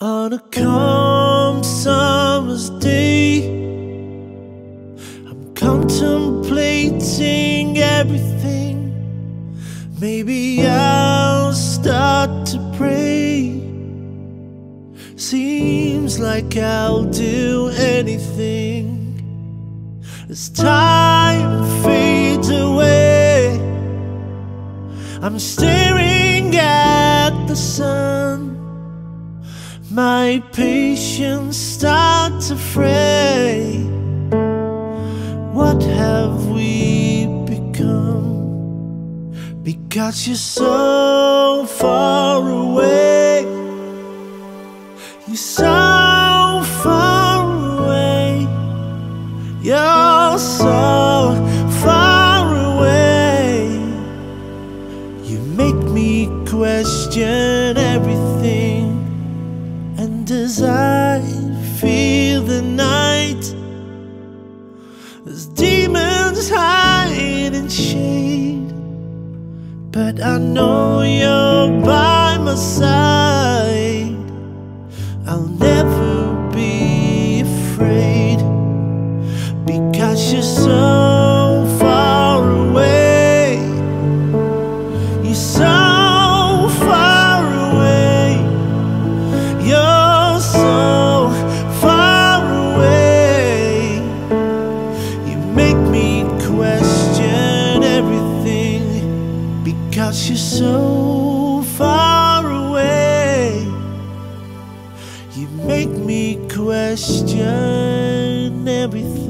On a calm summer's day, I'm contemplating everything. Maybe I'll start to pray. Seems like I'll do anything as time fades away. I'm staring at the sun. My patience starts to fray. What have we become? Because you're so far away. You're so far away. You're so far away. You make me question everything. As I feel the night, as demons hide in shade, but I know you're by my side. I'll never be afraid because you're so far away. You're so because you're so far away. You make me question everything.